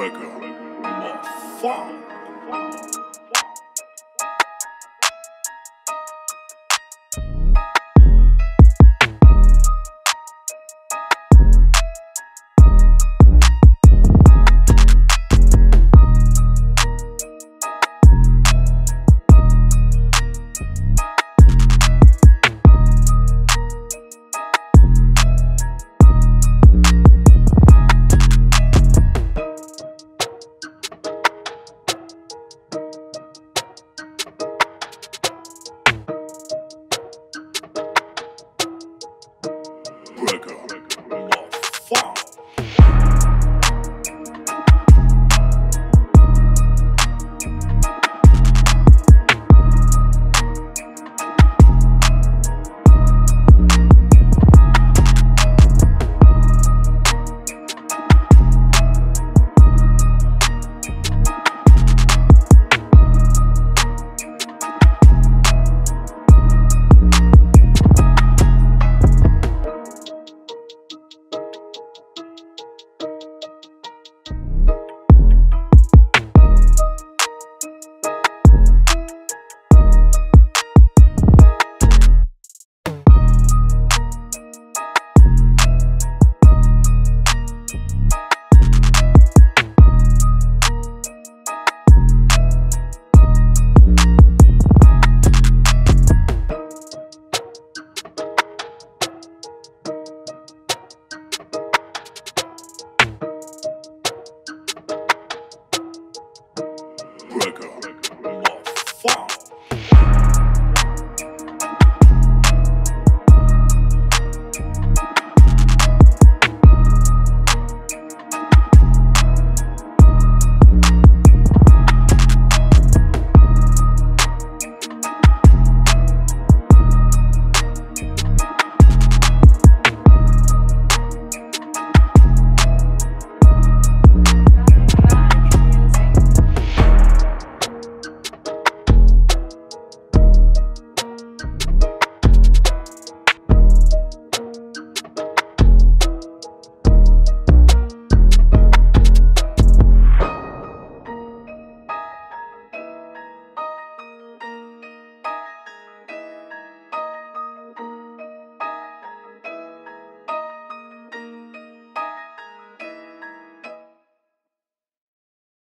i'm a fuck